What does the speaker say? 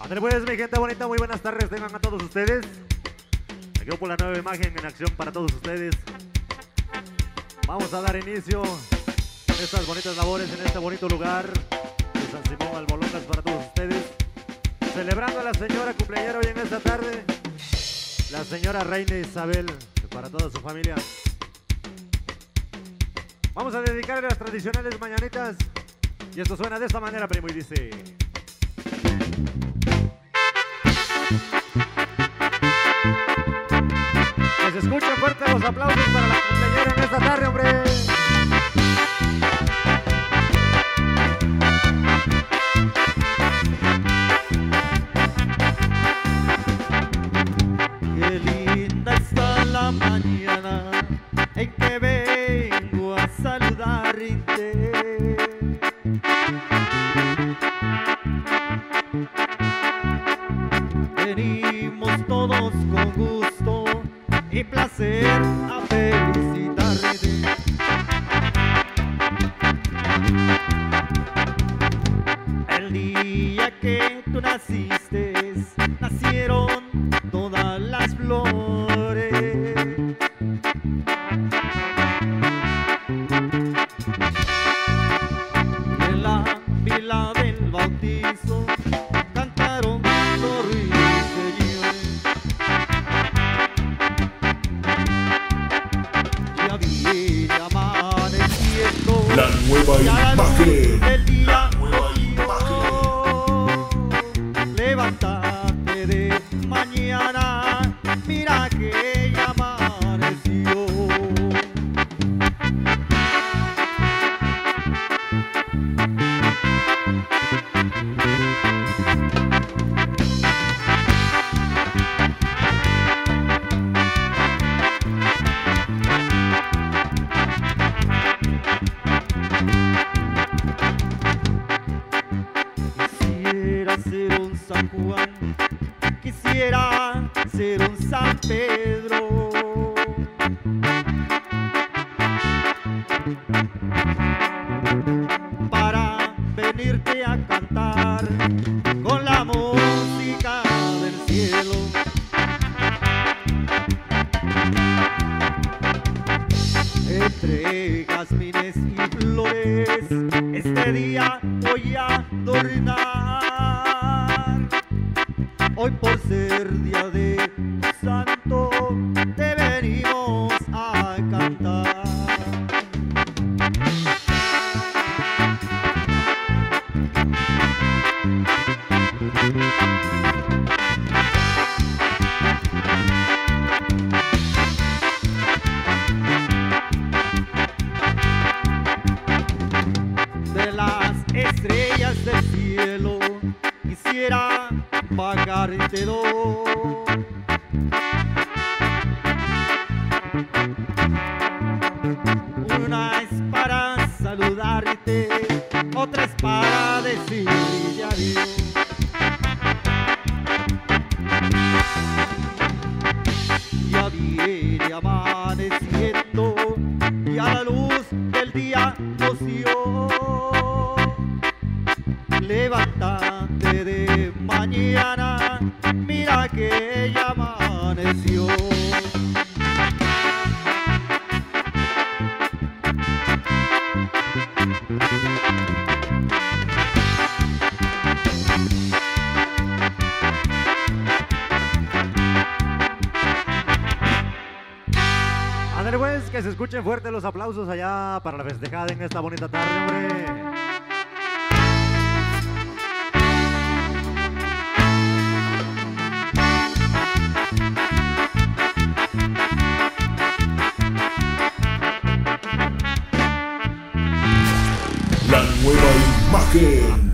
Ándale pues, mi gente bonita, muy buenas tardes tengan a todos ustedes. Aquí por la nueva imagen en acción para todos ustedes. Vamos a dar inicio a estas bonitas labores en este bonito lugar de San Simón Albolongas para todos ustedes. Celebrando a la señora cumpleañera hoy en esta tarde, la señora Reina Isabel, para toda su familia. Vamos a dedicarle las tradicionales mañanitas. Y esto suena de esta manera, primo, y dice... Que se escuchen fuertes los aplausos para la cumpleañera en esta tarde, hombre. Qué linda está la mañana en que vengo Venimos todos con gusto y placer a felicitarte. El día que tú naciste, nacieron todas las flores. La nueva imagen. Juan, quisiera ser un San Pedro. Para venirte a cantar con la música del cielo. Entre jazmines y flores, Hoy por ser día de santo, te venimos a cantar. de las estrellas del cielo quisiera pagártelo. Una es para saludarte, otra es para decirte adiós. Ya viene amaneciendo y a la luz que ya amaneció. Ándale pues, que se escuchen fuertes los aplausos allá para la festejada en esta bonita tarde, hombre. Martin.